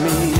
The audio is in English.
me.